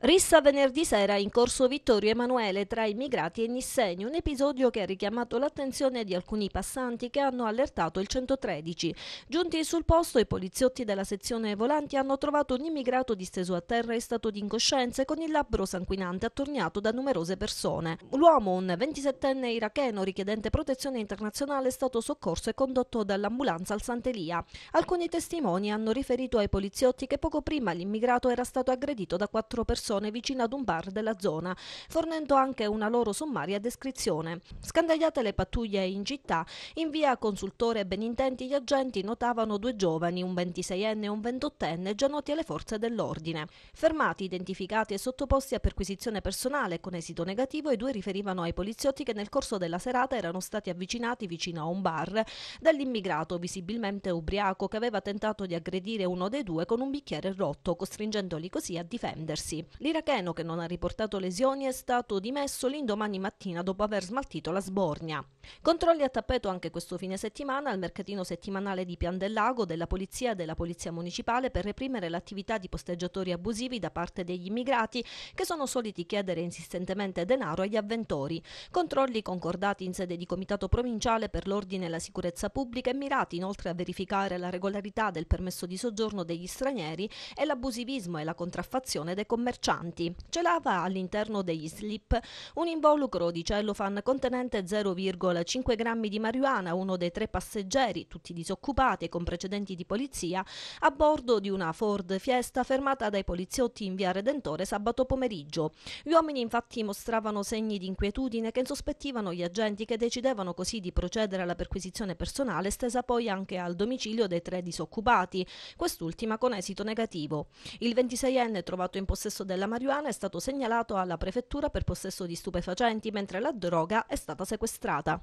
Rissa venerdì sera in corso Vittorio Emanuele tra immigrati e Nisseni, un episodio che ha richiamato l'attenzione di alcuni passanti che hanno allertato il 113. Giunti sul posto, i poliziotti della sezione volanti hanno trovato un immigrato disteso a terra in stato di incoscienza e con il labbro sanguinante attorniato da numerose persone. L'uomo, un 27enne iracheno richiedente protezione internazionale, è stato soccorso e condotto dall'ambulanza al Sant'Elia. Alcuni testimoni hanno riferito ai poliziotti che poco prima l'immigrato era stato aggredito da quattro persone persone vicino ad un bar della zona, fornendo anche una loro sommaria descrizione. Scandagliate le pattuglie in città, in via Consultore Benintenti gli agenti notavano due giovani, un 26enne e un 28enne, già noti alle forze dell'ordine. Fermati, identificati e sottoposti a perquisizione personale con esito negativo, i due riferivano ai poliziotti che nel corso della serata erano stati avvicinati vicino a un bar dall'immigrato visibilmente ubriaco che aveva tentato di aggredire uno dei due con un bicchiere rotto, costringendoli così a difendersi. L'iracheno che non ha riportato lesioni è stato dimesso l'indomani mattina dopo aver smaltito la sbornia. Controlli a tappeto anche questo fine settimana al mercatino settimanale di Pian del Lago della Polizia e della Polizia Municipale per reprimere l'attività di posteggiatori abusivi da parte degli immigrati che sono soliti chiedere insistentemente denaro agli avventori. Controlli concordati in sede di Comitato Provinciale per l'Ordine e la Sicurezza Pubblica e mirati inoltre a verificare la regolarità del permesso di soggiorno degli stranieri e l'abusivismo e la contraffazione dei commercianti commercianti. Celava all'interno degli slip un involucro di cellofan contenente 0,5 grammi di marijuana, uno dei tre passeggeri, tutti disoccupati e con precedenti di polizia, a bordo di una Ford Fiesta fermata dai poliziotti in via Redentore sabato pomeriggio. Gli uomini infatti mostravano segni di inquietudine che insospettivano gli agenti che decidevano così di procedere alla perquisizione personale stesa poi anche al domicilio dei tre disoccupati, quest'ultima con esito negativo. Il 26enne trovato in possesso del della marijuana è stato segnalato alla prefettura per possesso di stupefacenti, mentre la droga è stata sequestrata.